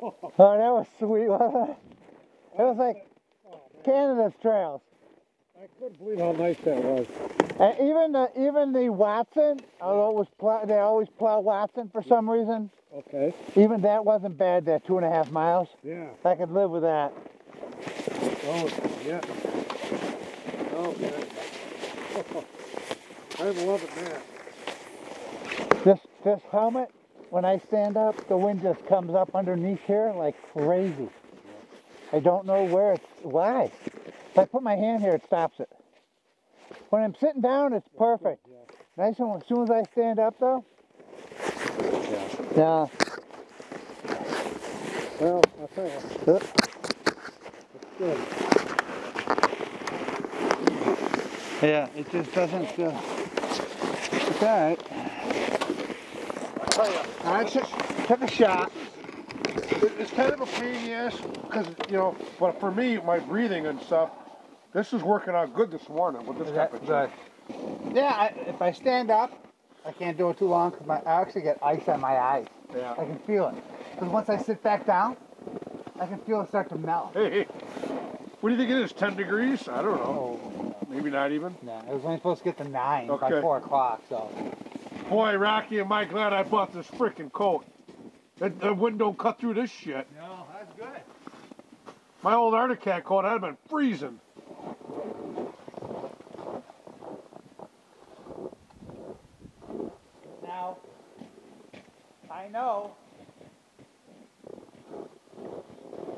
Oh, that was sweet, wasn't it? It was like Canada's trails. I couldn't believe how nice that was. And even the even the Watson, although it was plow, they always plow Watson for some reason. Okay. Even that wasn't bad. That two and a half miles, Yeah. I could live with that. Oh, yeah. Oh, man. I'm loving that. This this helmet, when I stand up, the wind just comes up underneath here like crazy. I don't know where it's why. If I put my hand here, it stops it. When I'm sitting down, it's perfect. Nice one. As soon as I stand up, though, yeah. Well, I'll tell you, Uh, it's good. Yeah, it just doesn't feel. It's all right. I'll tell you, I took, took a shot. it- it's kind of a pain in the ass because, you know, but for me, my breathing and stuff, this is working out good this morning with this temperature. Yeah, I, if I stand up, I can't do it too long because my I actually get ice on my eyes. Yeah. I can feel it. Because once I sit back down, I can feel it start to melt. Hey, what do you think it is? 10 degrees? I don't know. Oh, Maybe not even. no. It was only supposed to get to nine by four o'clock, so. Boy, Rocky, am I glad I bought this freaking coat. That, the wind don't cut through this shit. No, that's good. My old Arctic Cat coat, I'd have been freezing. Now, I know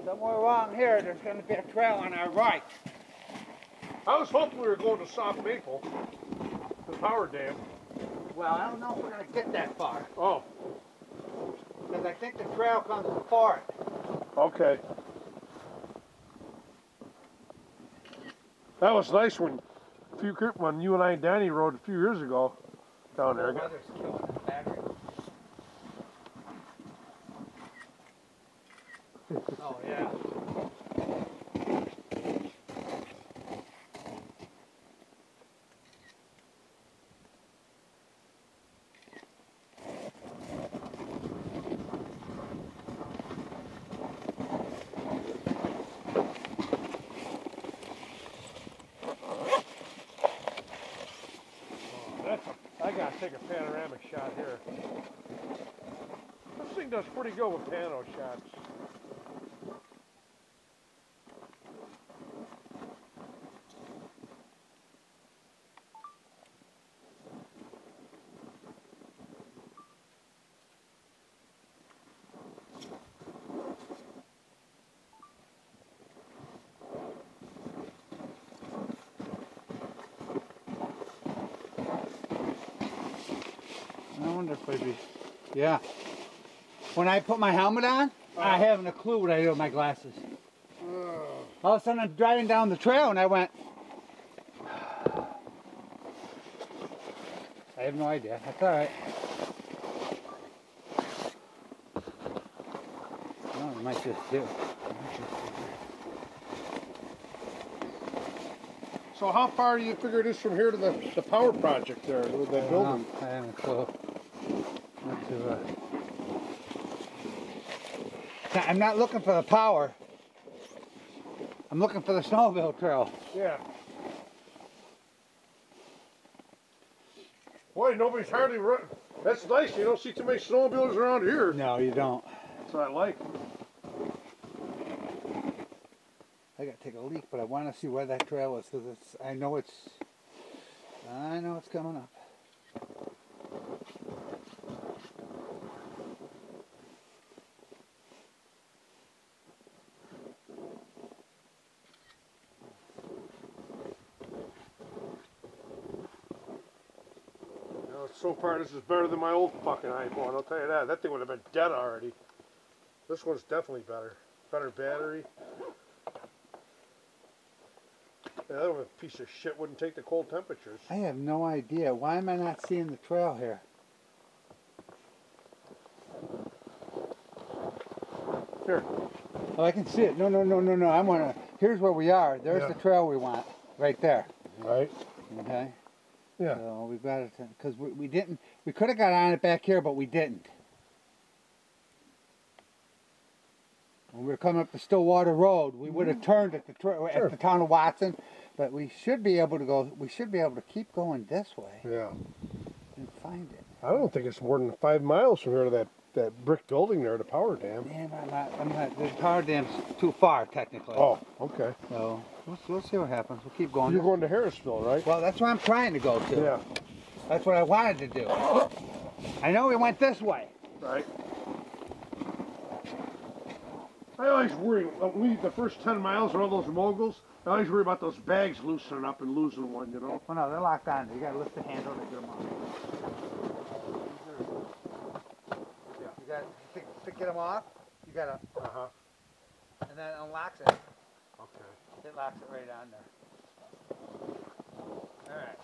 somewhere along here there's going to be a trail on our right. I was hoping we were going to Soft Maple, the power dam. Well, I don't know if we're going to get that far Oh, because I think the trail comes apart. okay. That was nice when, a few, when you and I and Danny rode a few years ago down there. The weather's killing the battery. oh yeah. That's a, I gotta take a panoramic shot here. This thing does pretty good with pano shots. Wonder if I'd be. Yeah. When I put my helmet on, I oh. haven't a clue what I do with my glasses. All of a sudden, I'm driving down the trail and I went. I have no idea. That's all right. No, it might just do. It might just do. So how far do you figure it is from here to the, the power project there, with that building? I haven't a clue. Uh... Now, I'm not looking for the power. I'm looking for the snowmobile trail. Yeah. Boy, nobody's hardly run. That's nice. You don't see too many snowmobiles around here. No, you don't. That's what I like. I gotta take a leak, but I want to see where that trail is because it's. I know it's. I know it's coming up. Know, so far, this is better than my old fucking iPhone. I'll tell you that. That thing would have been dead already. This one's definitely better. Better battery. Other one, piece of shit, wouldn't take the cold temperatures. I have no idea. Why am I not seeing the trail here? Here. Oh, I can see it. No, no, no, no, no. I want to. Here's where we are. There's Yeah. the trail we want, right there. Right? Okay. Yeah. So we've got it because we, we didn't. We could have got on it back here, but we didn't. when we were coming up the Stillwater Road, we would have mm. turned at the Sure. at the town of Watson, but we should be able to go. We should be able to keep going this way Yeah. and find it. I don't think it's more than five miles from here to that, that brick building there, the power dam. Damn, I'm not. I'm not. The power dam's too far technically. Oh, okay. So we'll, we'll see what happens. We'll keep going. You're going to Harrisville, right? well, that's where I'm trying to go to. Yeah. That's what I wanted to do. I know we went this way. Right. I always worry, uh, we, the first 10 miles are all those moguls, I always worry about those bags loosening up and losing one, you know? Well, no, they're locked on. You gotta lift the handle to get them off. Yeah. You got to, to get them off. You gotta, Uh-huh. and then unlocks it. Okay. It locks it right on there. All right.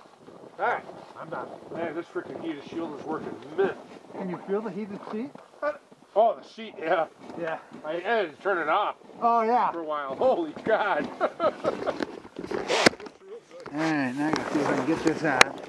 All right. I'm not. Man, this freaking heated shield is working mint. Can you feel the heated seat? Oh, the seat, yeah. Yeah. I had to turn it off Oh yeah. for a while. Holy God. All right, now I gotta see if I can get this on.